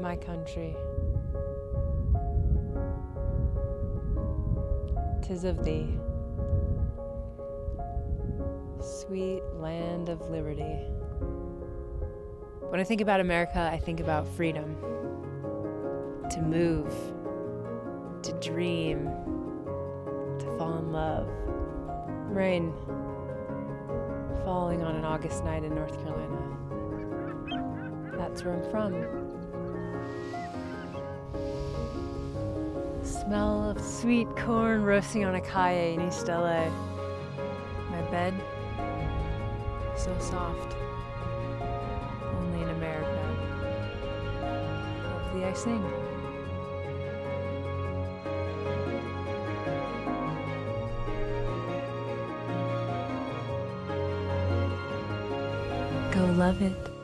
my country. Tis of thee, sweet land of liberty. When I think about America, I think about freedom to move, to dream, to fall in love. Rain falling on an August night in North Carolina. That's where I'm from. Smell of sweet corn roasting on a kaye in East LA. My bed, so soft. Only in America. Hopefully I sing. Go love it.